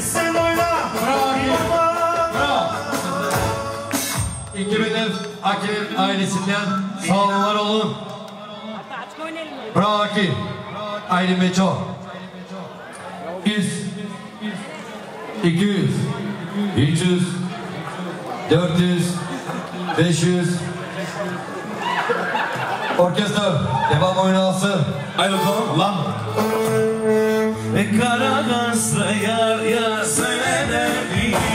Sen oyna. Bravo. Bravo. 2000'ler Akil ailesinden sağ olun var olun. Bravo Akil. Aylin Beço. 100 200 300 400 500 Orkestra devam oynasın. Haydi bakalım. Ulan. E kara gazla yar yar söylenebilir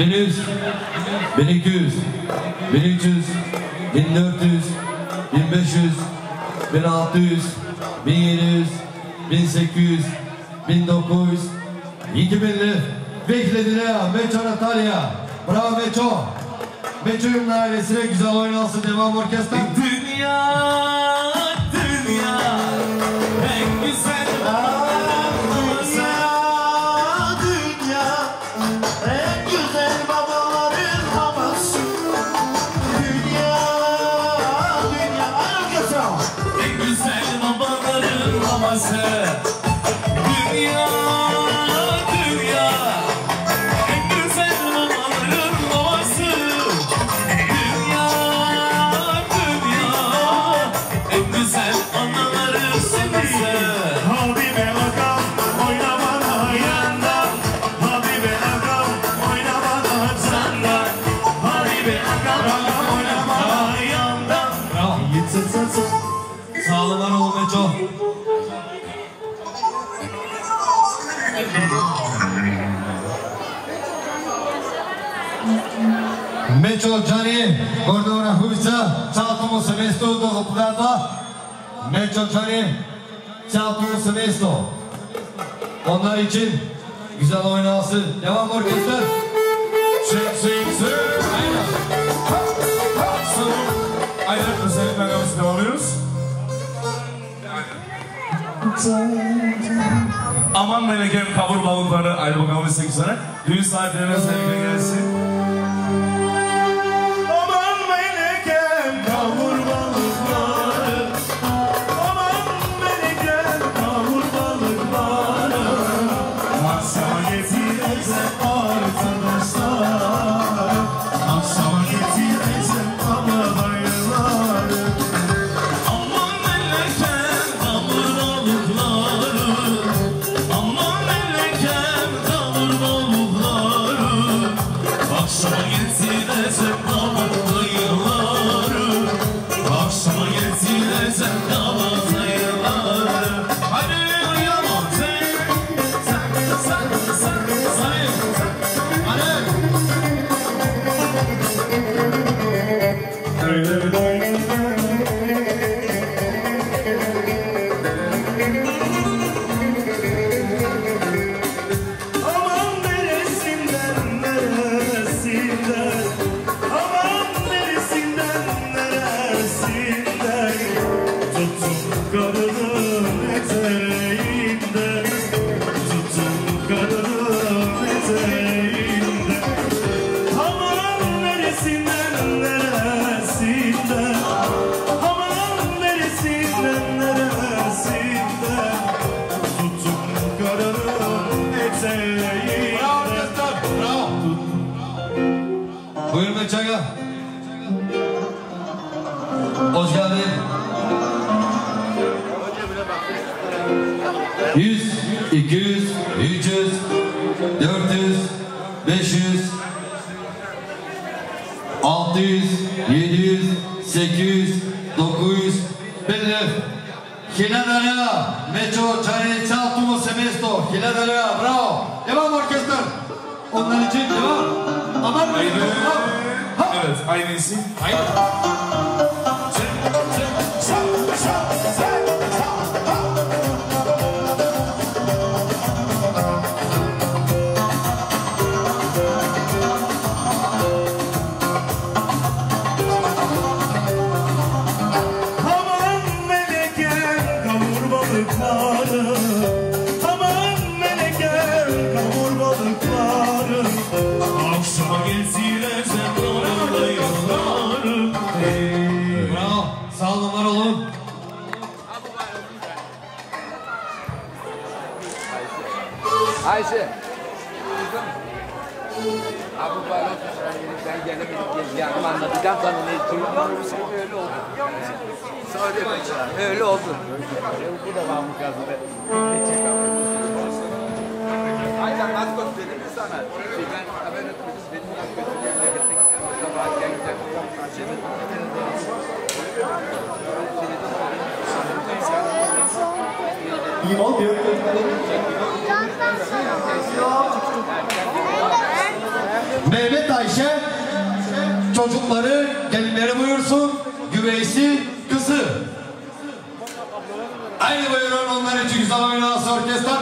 1100, 1200, 1300, 1400, 1500, 1600, 1700, 1800, 1900, 2000'li beklediler Meço Natalya. Bravo Meço. Meço'nun ailesine güzel oynasın devam orkestra. Dünya Meço Gianni, Gordona ciao Tomo Semesto, do Plata. Meço Gianni, ciao Tomo Semesto. Onlar için güzel oynasın. Devam orkestra. Sing sing Aynen Aynen özellikle arabası devam ediyoruz Aman melekem kavur balıkları Haydi bakalım 8 sene Düğün sahiplerine sevgiyle gelsin Ha. Evet, aynı isim. Hayır. Aman Öyle oldu. Söyle öyle oldu. Bu da. Mehmet Ayşe çocukları gelinleri buyursun. Güveysi kızı. Aynı buyurun onlar için güzel oynasın orkestra.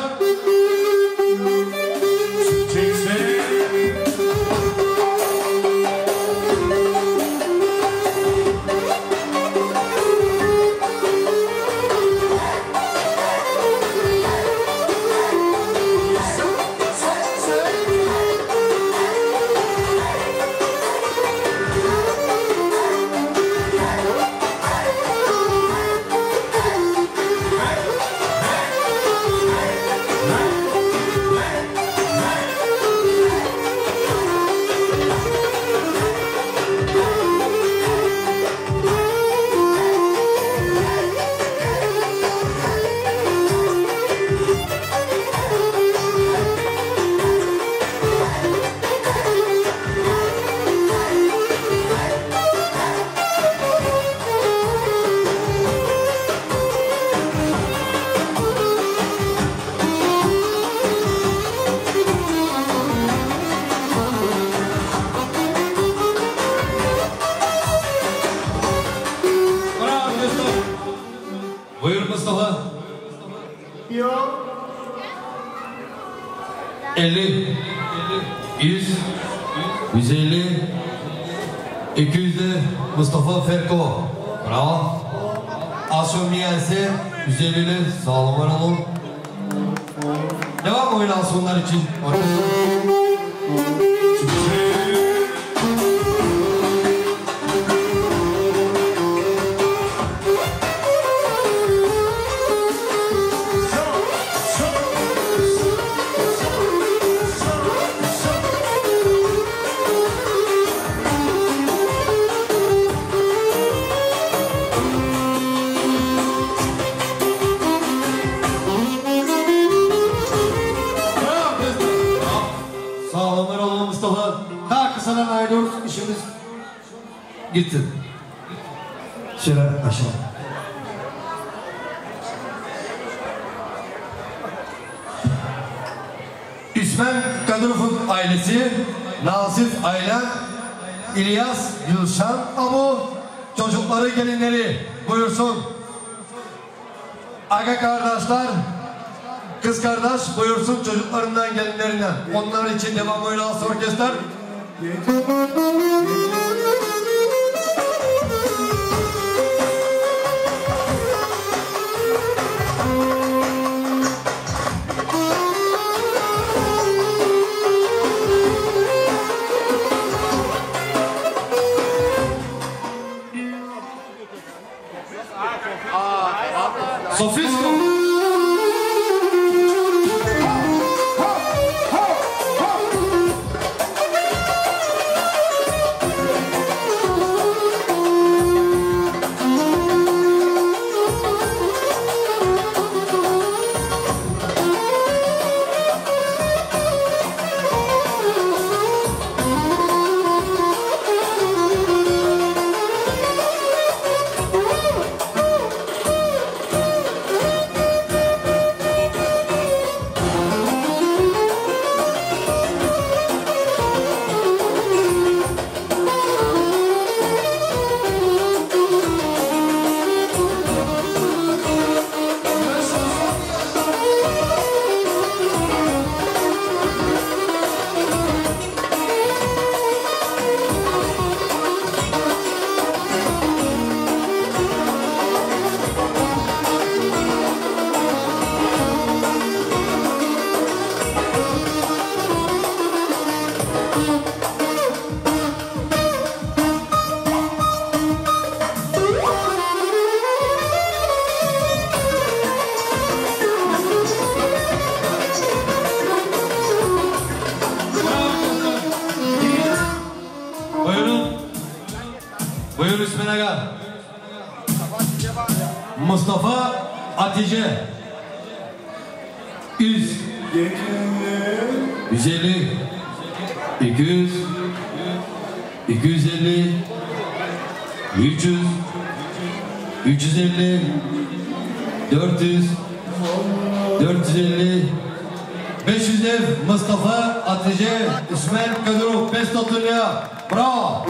İsmen Kadırov'un ailesi, Nasif Aylan, İlyas Gülşen Amu, çocukları gelinleri buyursun. Aga kardeşler, kız kardeş buyursun çocuklarından gelinlerinden. Onlar için devam oynasın 300. 350. 400. 450. 500 ev Mustafa Hatice İsmail Kadirov 500 lira. Bravo.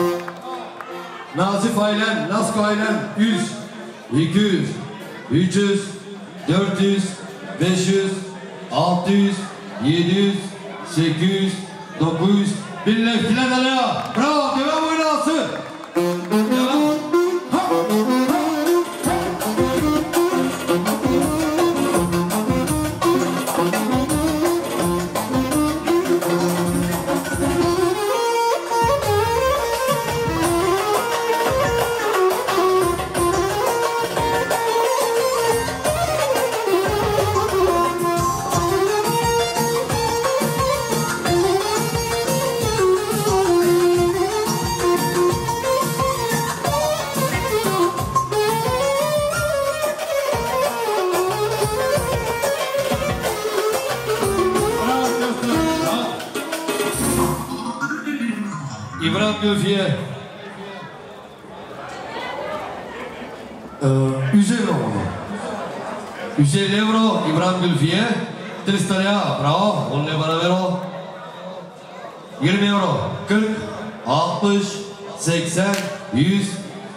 Nazif Aylen, Nasko Aylen 100, 200, 300, 400, 500, 600, 700, 800, 900, 1000 lira filan alıyor. Bravo, devam oynasın. Devam. Ha! İbrahim Gülfiye. Ee, 100 euro mu? 150 euro İbrahim Gülfiye. 300 lira. Bravo. Onunla beraber ol. 20 euro. 40, 60, 80, 100,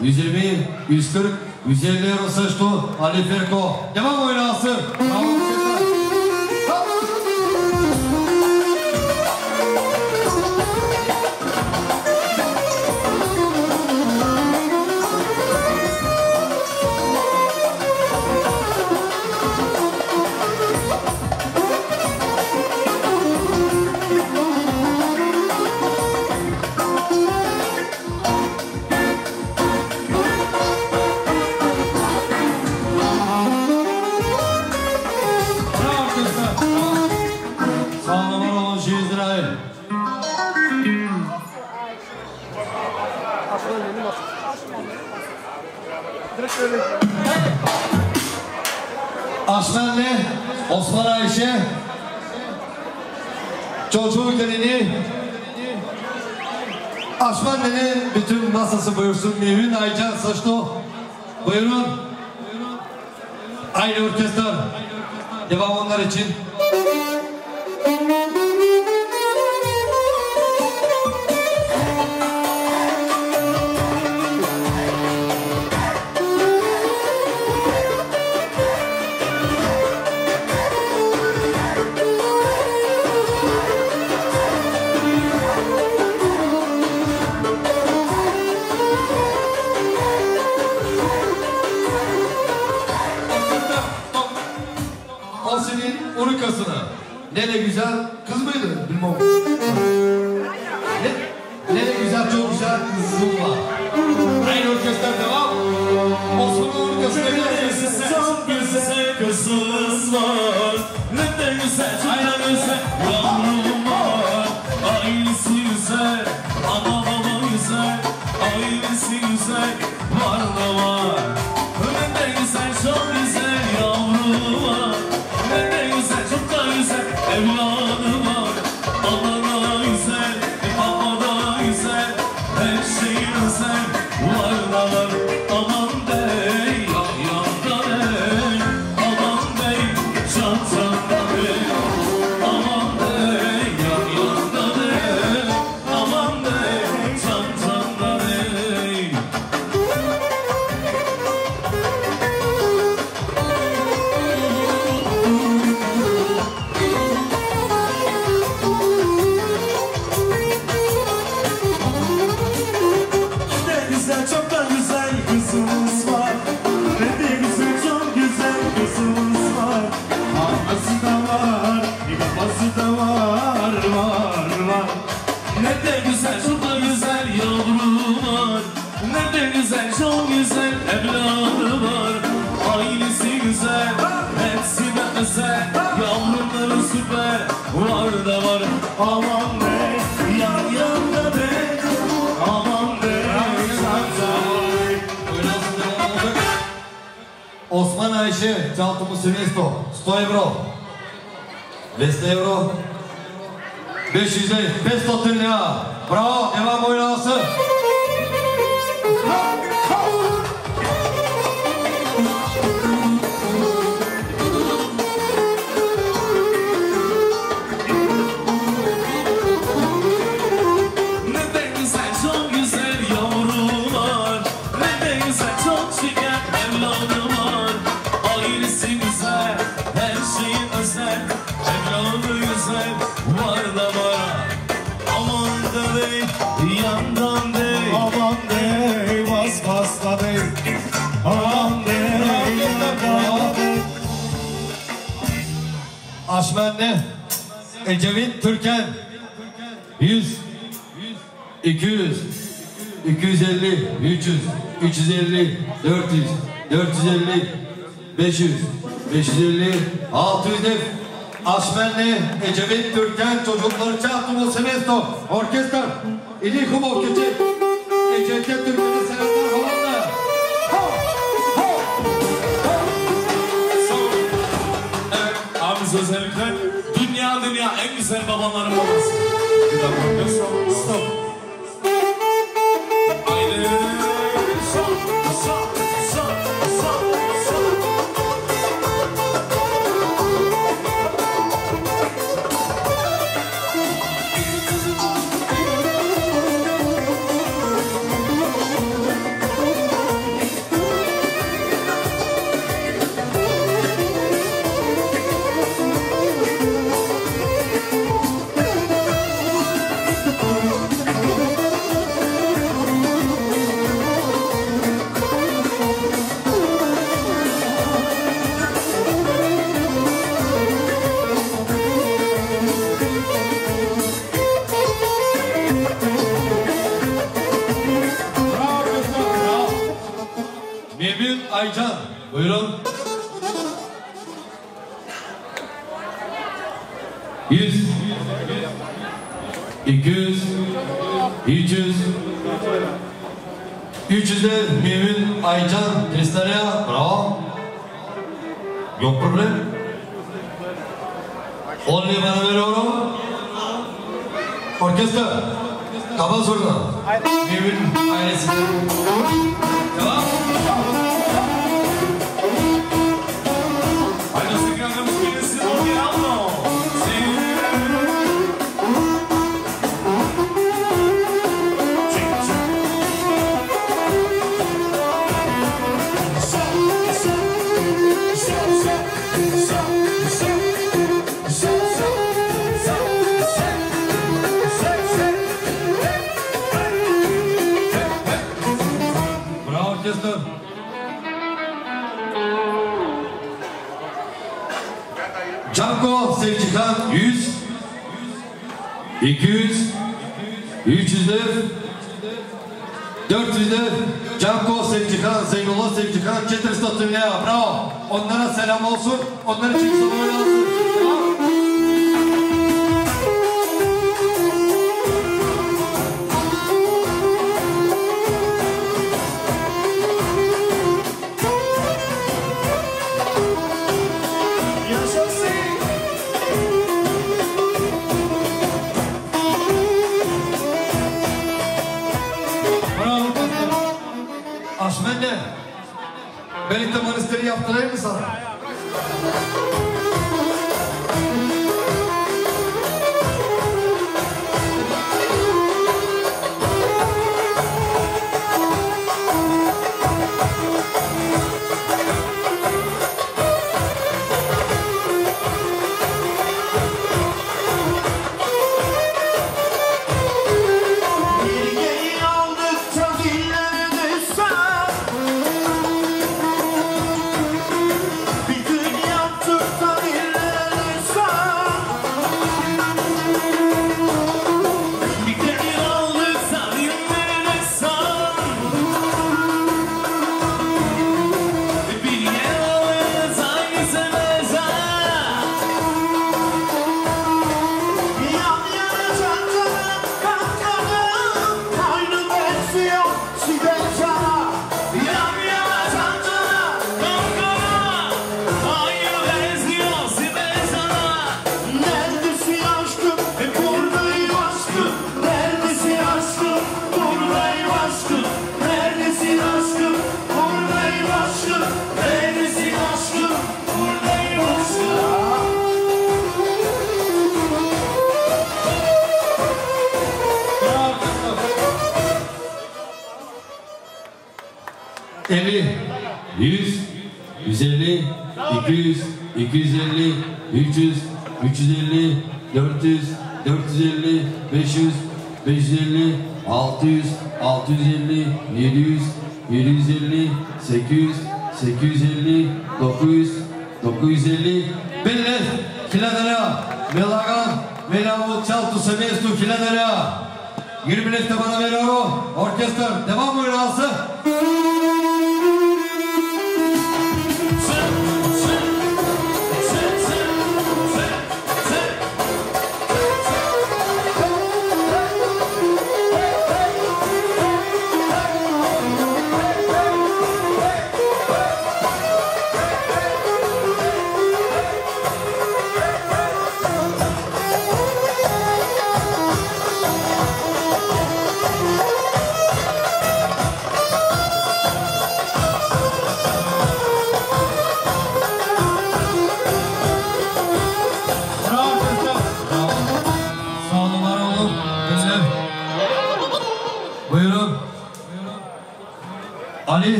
120, 140, 150 euro saçtı. Ali Ferko. Devam oynasın. Bravo. Masası buyursun. Nevin Aycan Saçlı, buyurun. Aynı orkestra. Devam onlar için. Ne güzel kız mıydı? Bilmem. Товарищи, цялото му семейство. 100 евро. 200 евро. Беше излез 500 лева. Браво, нема мой наласа. Aşmenli. Ecevit Türken. 100. 200. 250. 300. 350. 400. 450. 500. 550. 600. Aşmenli. Ecevit Türken çocukları çağırtımı semesto. Orkestra. İli Kubo Küçük. Ecevit Türken'e güzel babaların babası Айджан, Кресналя, браво. Yok problem. 10 limanı veriyorum. Orkestra. Kafa soruna. Aynen. Selam olsun. Onlar için sana 50, 100, 150, 200, 250, 300, 350, 400, 450, 500, 550, 600, 650, 700, 750, 800, 850, 900, 950, 1000 Filadelfia, Melagan, Melavo, Çaltu, Semestu, Filadelfia. 20 lefte bana veriyorum. Orkestra devam oynasın. Bravo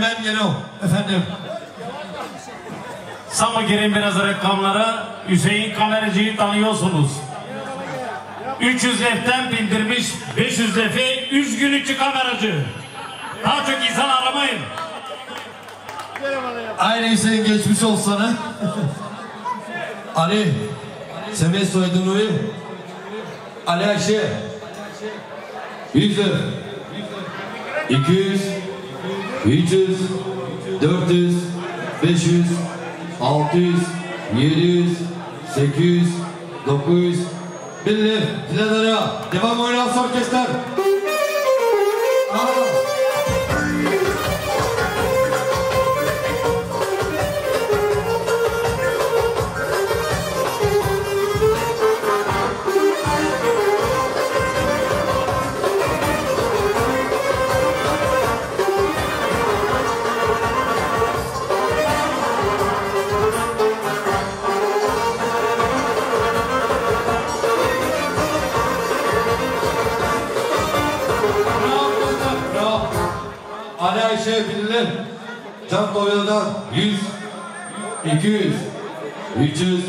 Hemen Yeno. Efendim. Sama girin biraz reklamlara. Hüseyin Kameracı'yı tanıyorsunuz. 300 leften bindirmiş 500 lefi üzgünüçü kameracı. Daha çok insan aramayın. Aynı Hüseyin geçmiş olsana. Ali. Semih Soydunu'yu. Ali Ayşe. 100 lira. 200. 300. 400. 500. 600. 700. 800. 900. 1000 lira. Filadelfia. Devam oynasın orkestler. Aa. Doyu'dan 100, 200, 300,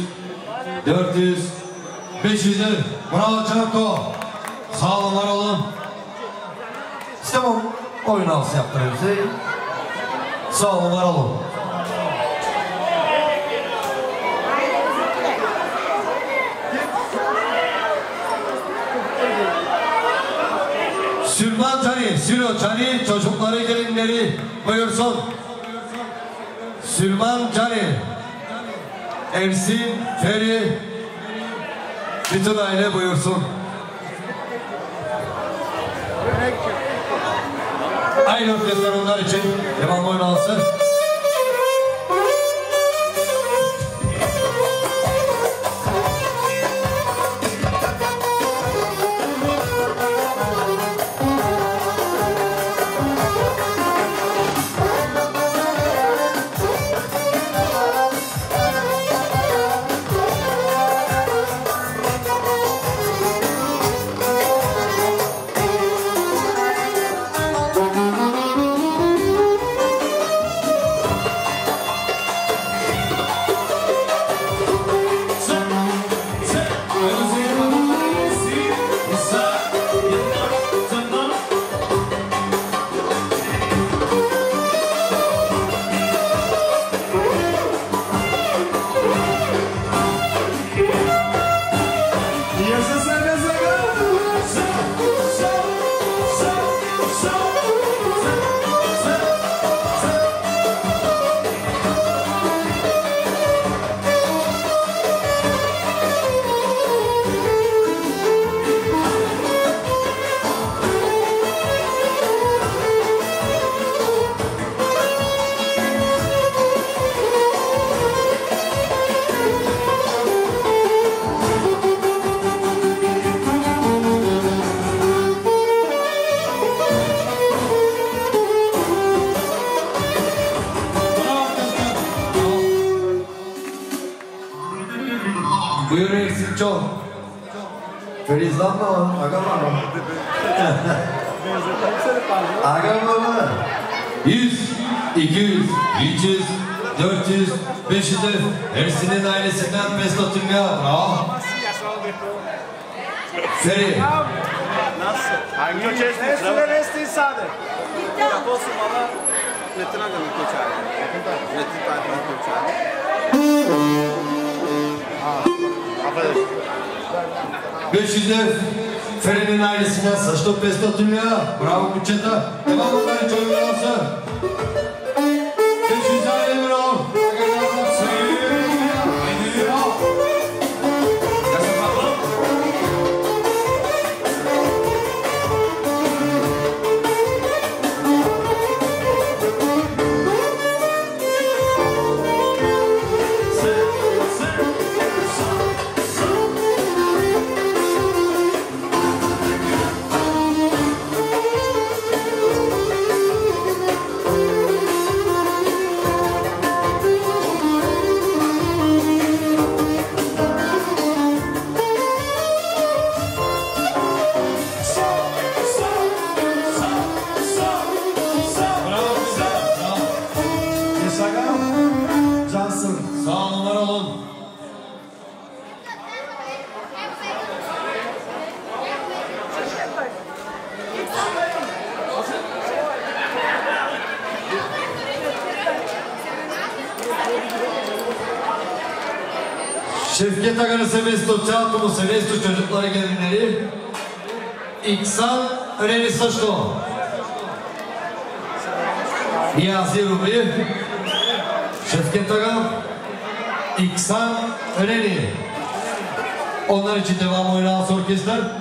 400, 500 lira. Bravo Canko. Sağ olun var olun. İşte bu oyun alsı yaptırıyor bize. Sağ olun, var olun. Süleyman Cani, Sülo Cani çocukları gelinleri buyursun. Süleyman Cani, Ersin, Feri, bütün aile buyursun. Aynı orkestrar onlar için devam oynansın. Buyur Ersin Çol. Ferizlan mı var? Aga var mı? Aga mı? 100, 200, 300, 400, 500 Ersin'in ailesinden Mesut Tümya. Bravo. Feri. Hangi köşesi? Nesine resti sade. Yapılsın bana Metin Aga'nın köçerdi. Metin Tayfan'ın köçerdi. Affedersin. 500 Гъшидев, Фердин Али сега също 500 лева. Браво, кучета. Ева, Българи, човек, Sevesto, Çağatım'ı Sevesto çocukları gelinleri. İksan Öneri Saçto. Niyazi Rubi. Şevket Agan. İksan Öneri. Onlar için devam oynayan orkestrar.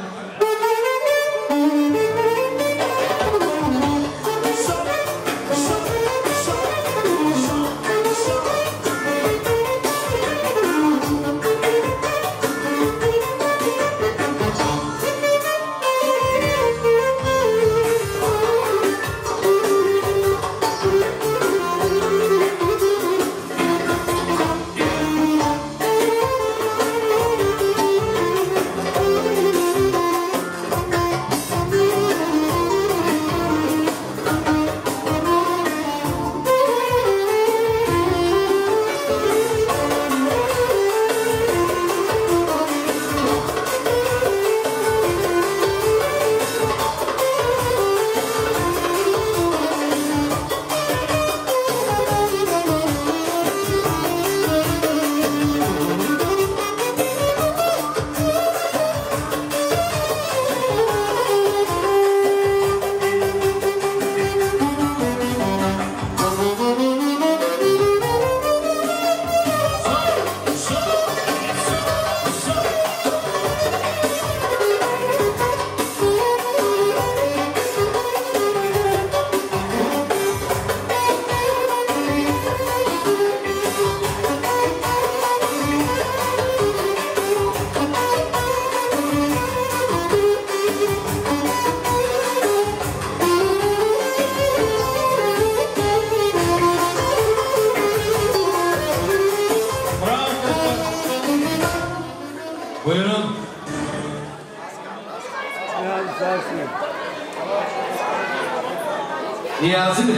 Niyazi mi?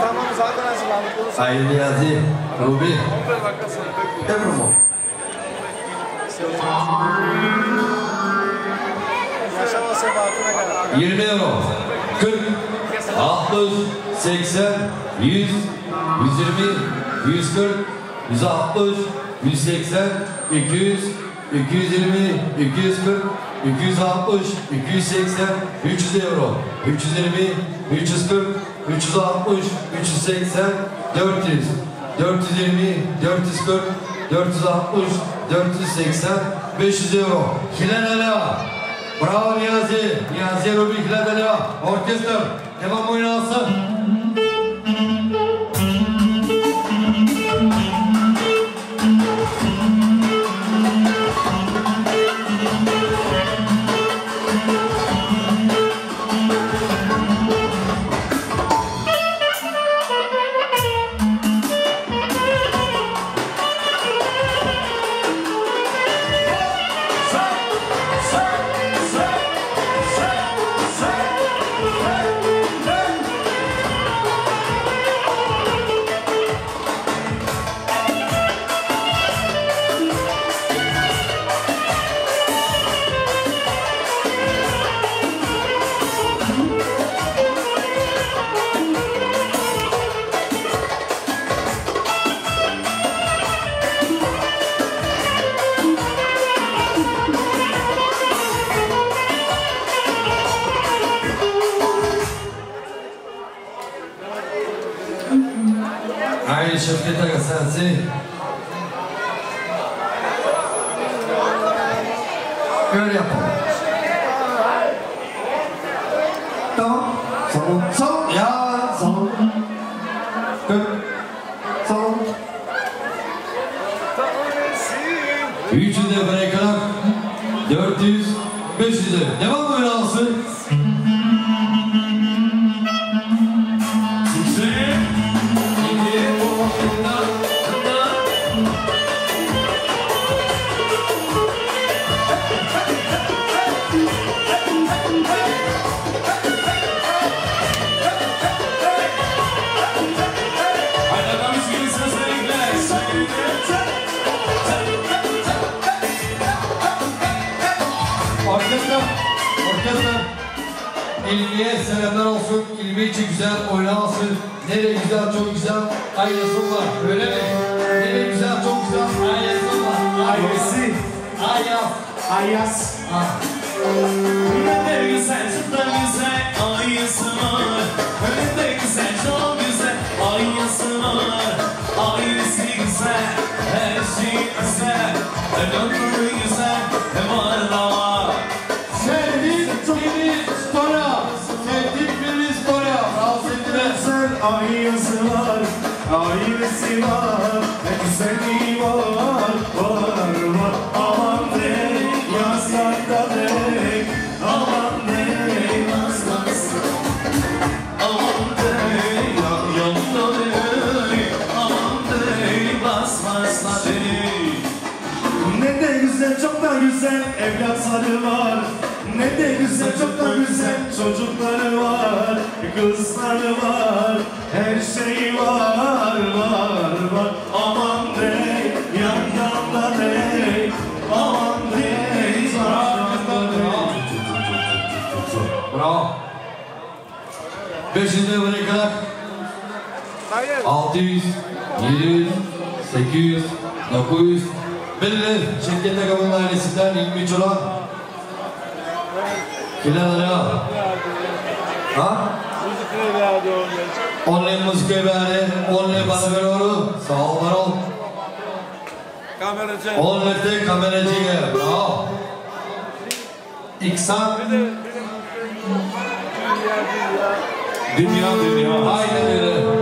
Tamam zaten hazırlandık. Sayın Niyazi. Rubi. 15 dakika sonra bekliyorum. Ebru mu? Yaşama sebatine kadar. 20 euro. 40, 60, 80, 100, 120, 140, 160, 180, 200, 220, 240, 260, 280, 300 euro. 320, 340, 360, 380, 400, 420, 440, 460, 480, 500 euro. Hilal Bravo Niyazi. Niyazi Rubi Hilal Orkestra. Devam oynasın. Hayır Ne güzelliği var. Var var. Aman de. Yazlarda de. Aman de. Yazlarda Aman yan yanda dey. Aman dey, bas basla dey. Ne de güzel çok da güzel evlatları var Ne de güzel çok da güzel çocukları var Kızları var her şey var var var 500 de bırakarak Hayır. 600, 700, 800, 900, belirli şirket takımının ailesinden 23 olan Hilal Arya. Ha? Müzikle geldi o genç. Only müzik bari, only bana ver oğlu. Sağ ol, var ol. Kameracı. Only de kameracıya. Bravo. İksan. Dünya dünya. Aynen öyle.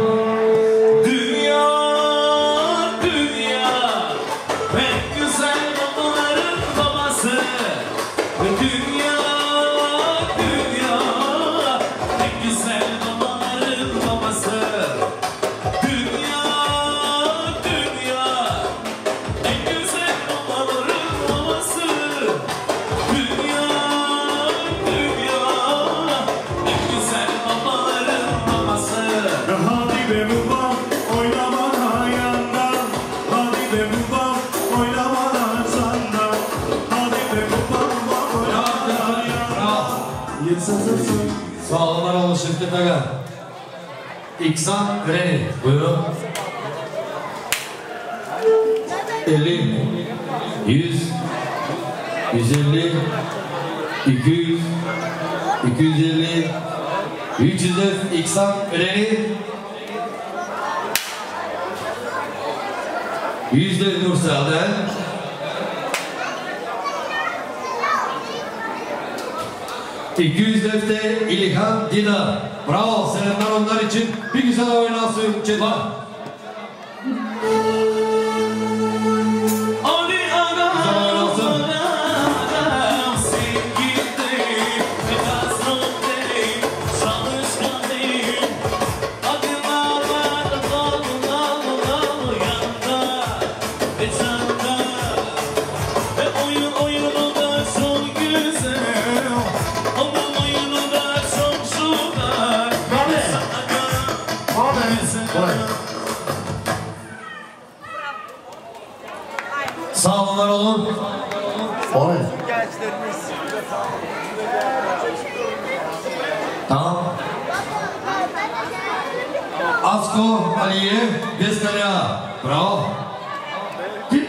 Sağ olun Aralı Şevket Aga. İksan Granny. Buyurun. 50 100 150 200 250 300 İksan Granny 100 Nursel 200'de İlhan Dina. Bravo. Selamlar onlar için. Bir güzel oynasın Çeba. Asko Aliyev Bestalya. Bravo. Kim?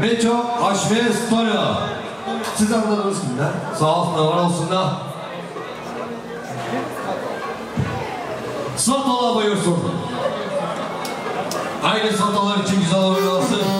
Meço Aşve Stolya. Siz anladınız kimden? Sağ olsunlar, var olsunlar. Satalar buyursun. Aynı satalar için güzel oynansın.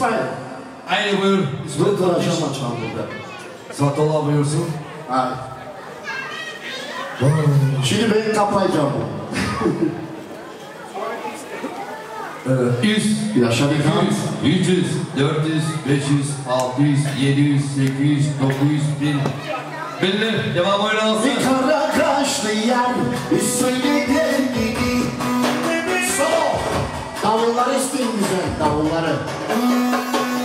İsmail. Haydi buyur. Dur dolaşamam çamurda. Satollah buyursun. Ay. Şimdi ben kapayacağım. Ee, 100, Yaşadık ha. 200, 300, 400, 500, 600, 700, 800, 900, 1000. Belli. Devam oyunu alsın. Bir kara kaşlı yer söyledi Davulları isteyin güzel davulları.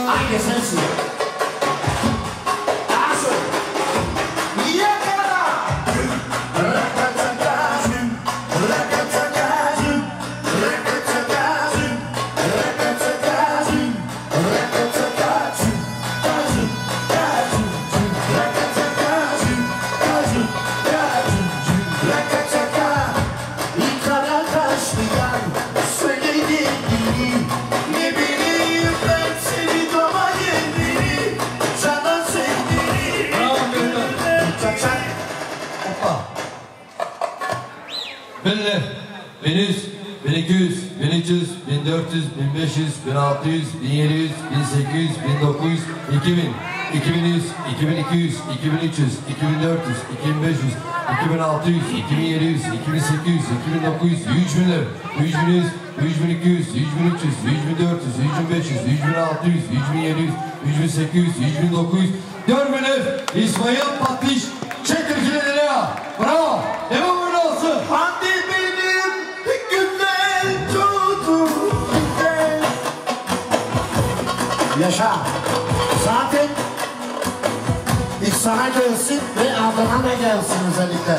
Aynı sensin. 1100, 1200, 1300, 1400, 1500, 1600, 1700, 1800, 1900, 2000, 2100, 2200, 2300, 2400, 2500, 2600, 2700, 2800, 2900, 3000 lira, 3100, 3200, 3300, 3400, 3500, 3600, 3700, 3800, 3900, 4000 lira. İsmail Patliş, Yaşa. Zaten ilk sana gelsin ve adına da gelsin özellikle.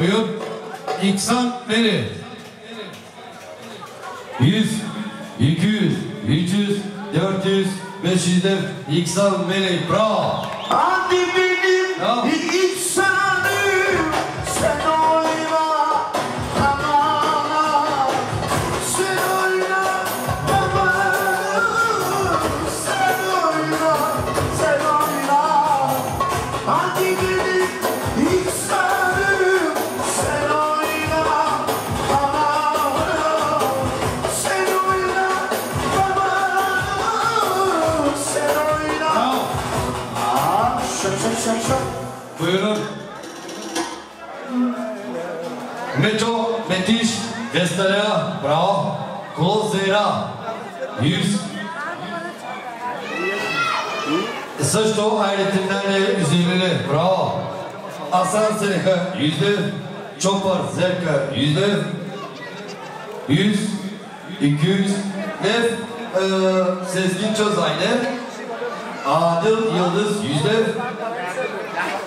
Buyur. İksan beni. 100, 200, 300, 400, 500 de İksan beni. Bravo. Metiş, Vestelea, bravo. Klos Zeyra, 100. Също ailetinden üzerine, bravo. Hasan Selika, yüzde. Çopar Zerka, yüzde. 100, 200 ve e, Sezgin Çözaylı, Adil Yıldız, yüzde.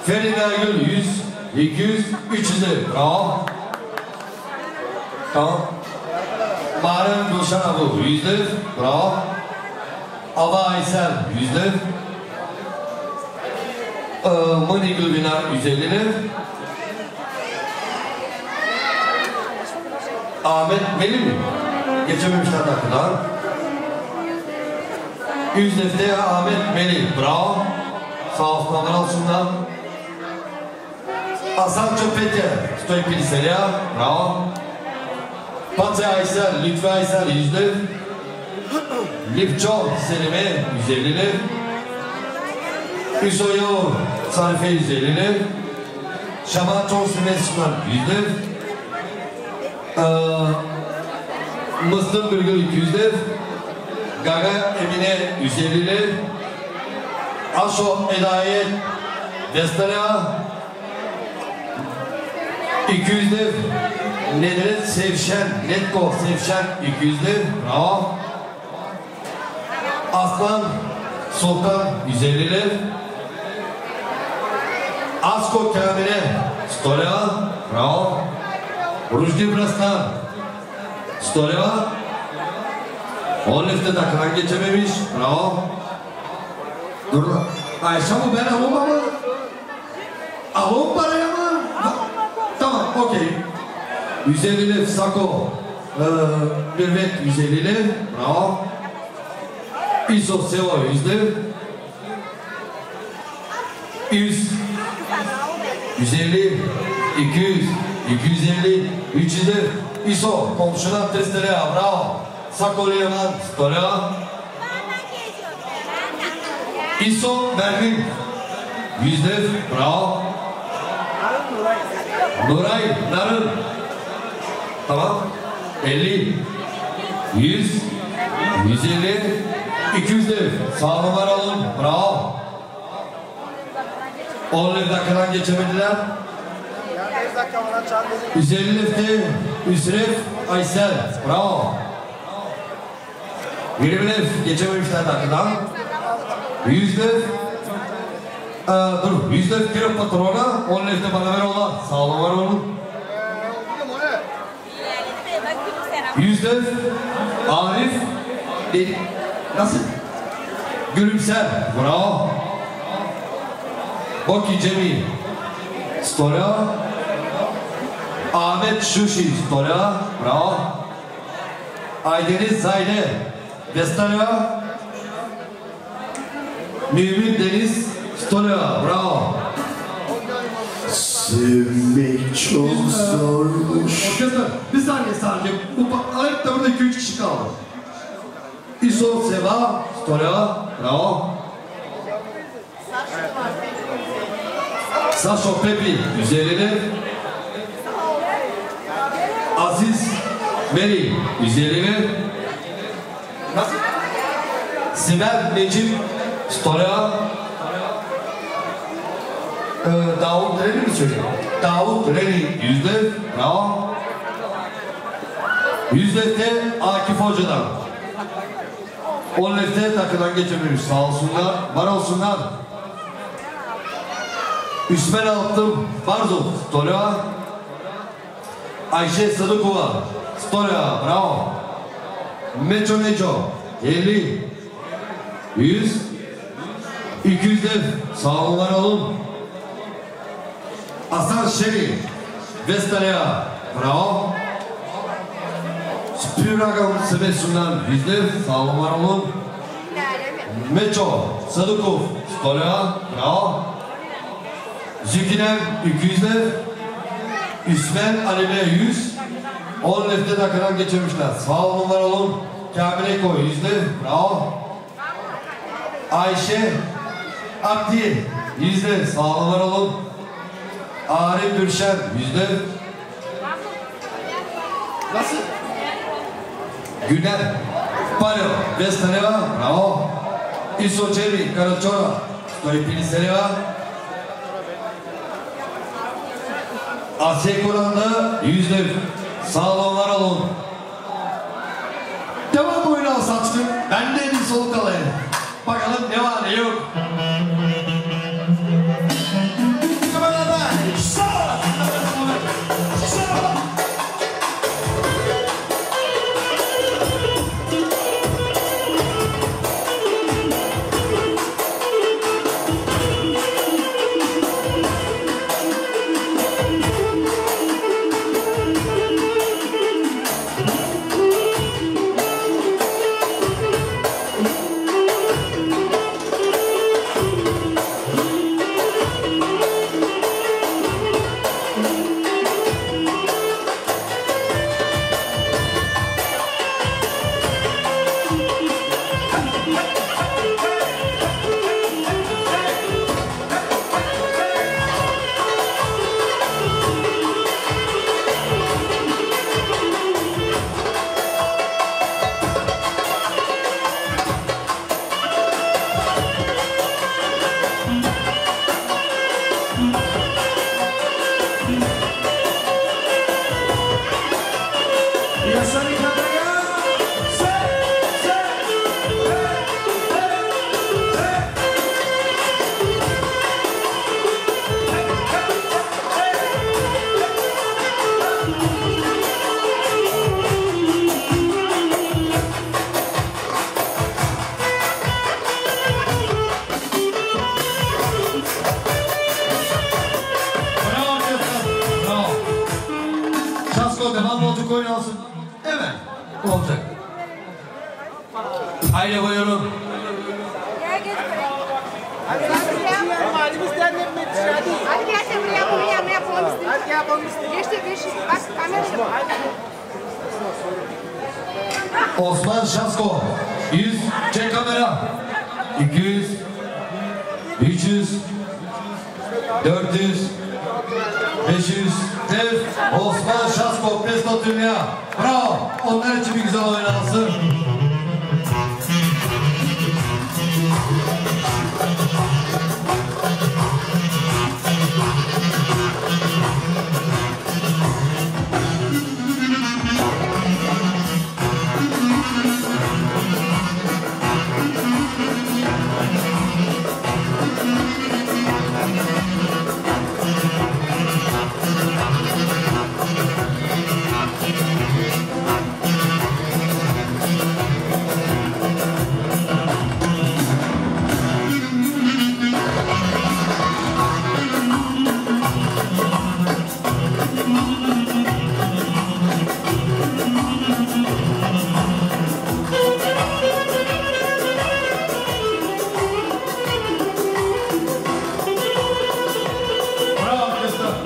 Feride Gül 100, 200, 300 de bravo. Tamam. Muharrem Gülşen Abu 100 de bravo. Ava Aysel 100 de. Ee, Mani Gülbinar 150 de. Ahmet Melih mi? Geçememişler takıdan. 100 defte Ahmet Melih bravo. Sağ olsunlar olsunlar. Hasan Çöpete, Stoy Piliselya, bravo. Patı Aysel, Lütfü Aysel, yüzde. Lipço, Selime, 150'li. Hüsoyo, Sarife, 150'li. Şaban Çoğusu Mesutlar, yüzde. Ee, Mısır Bürgül, 200'de. Gaga Emine, 150'li. Aşo Edayet, Destere 200'lü Nedret Sevşen, Netko Sevşen 200'lü. Bravo. Aslan Sultan 150'li. Asko Kamile Storia. Bravo. Rujdi Brastan Storia. On lifte takılan geçememiş. Bravo. Dur. Ayşe bu ben ama. Alım paraya mı? Tamam, okey. 150'li Sako. Ee, Birvet 150'li. Bravo. ISO Sevo 100'lü. 100. 150. 200. 250. 300'lü. ISO. Komşudan testere. Bravo. Sako Leman. Storia. ISO Berlin. Yüzde bravo. Nuray Narın. Tamam. 50. 100. 150. 200 de sağ numara alın. Bravo. 10 dakikadan geçemediler. 150 lifte Üsref Aysel. Bravo. 20 lif geçememişler dakikadan. 100 lif ee, dur, 100 lif kilo patrona, 10 lif de bana ver ola. Sağ olun var olun. 100 lif Arif Deli. Nasıl? Gülümser. Bravo. Boki Cemil. Storia. Ahmet Şuşi. Storia. Bravo. Aydeniz Zayde. Vestaria. Mümin Deniz. Storia. Bravo. Sevmek çok zormuş. Orkestra. Bir saniye sadece. Bu ayakta burada 2-3 kişi kaldı. İso Seva. Storia. Bravo. Saşo Pepi. Üzerine. Aziz Meri. Üzerine. Nasıl? Sibel Necip. Storia. Ee, Davut Reni mi söylüyor? Davut Reni yüzde, bravo. Yüzde de Akif Hoca'dan. On lefte takıdan geçememiş, sağ olsunlar, var olsunlar. Üsmen Altım, Barzo, Storia. Ayşe Sadıkova, Storia, bravo. Meço Meço, 50, 100, 200 dev, sağ olun, var olun. Hasan Şeri, Vestalia, bravo. Spiragam Sebesundan var olun. Meço, Sadukov, Stolia, bravo. Zükinem 200'de, Üsmen Ali'ne 100, 10 lefte dakikadan geçirmişler. Sağ olun var olun. Kamil Eko yüzde, bravo. Ayşe Abdi yüzde, sağ olun var olun. Arif Gülşen yüzde. Nasıl? Güner Palo Vestaneva bravo. İso Çevi Karaçora Stoy Piliseleva. Asya Kur'an'da yüzde. Sağ olun var olun. Devam boyunu al saçtım. Ben de bir soluk alayım. Bakalım ne var ne yok.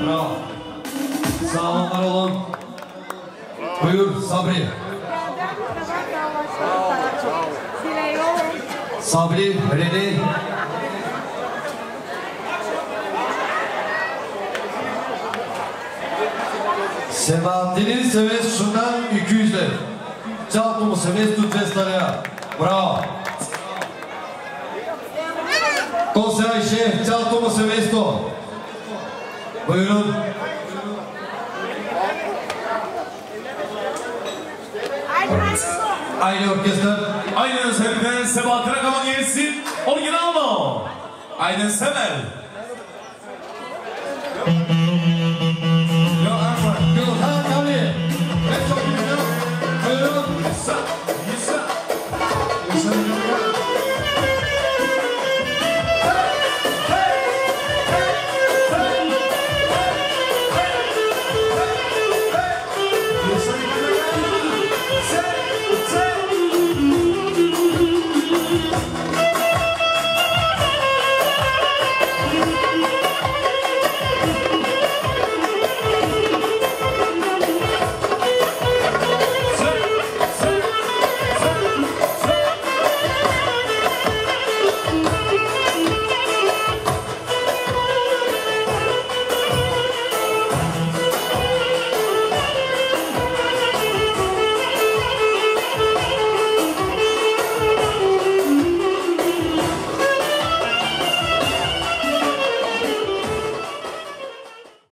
Bravo Sağ olun var Buyur Sabri Sabri Reni Sebahattin'in seves şundan 200 lira. Mu seves tut vestaraya. Bravo. Ayşe, çal mu seves to. Buyurun. Aynı orkestra. Aynen sevgiden Sebahattin Akam'a gelsin. Orijinal mı? Aynen Semer.